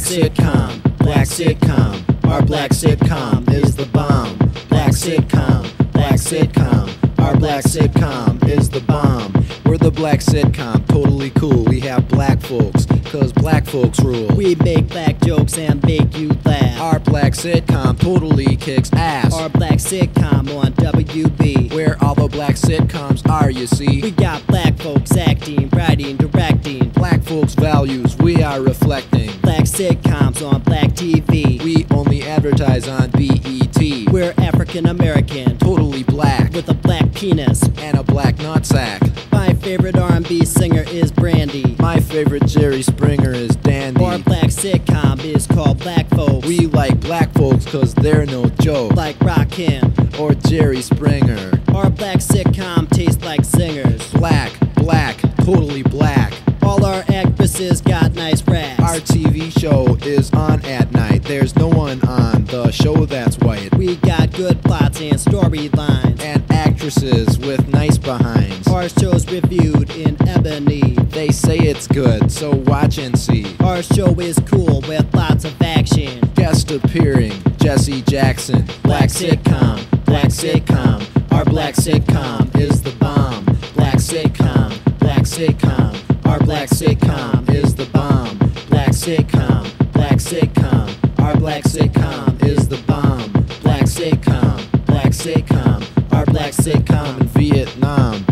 Black sitcom, black sitcom. Our black sitcom is the bomb. Black sitcom, black sitcom. Our black sitcom is the bomb. We're the black sitcom, totally cool. We have black folks, cause black folks rule. We make black jokes and make you laugh. Our black sitcom totally kicks ass. Our black sitcom on WB. Where all the black sitcoms are, you see. We got black folks acting, writing, directing. Reflecting. Black sitcoms on black TV. We only advertise on BET. We're African American totally black with a black penis and a black nutsack. My favorite R&B singer is Brandy. My favorite Jerry Springer is Dandy. Our black sitcom is called Black Folks. We like black folks cause they're no joke. Like Rakim or Jerry Springer. Our black sitcom tastes like singers. Black, black, totally black. Is on at night. There's no one on the show that's white. We got good plots and storylines. And actresses with nice behinds. Our show's reviewed in ebony. They say it's good, so watch and see. Our show is cool with lots of action. Guest appearing, Jesse Jackson. Black sitcom, black sitcom. Our black sitcom is the bomb. Black sitcom, black sitcom. Our black sitcom is the bomb. Black sitcom, Black sitcom is the bomb. Black sitcom, black sitcom, our black sitcom in Vietnam.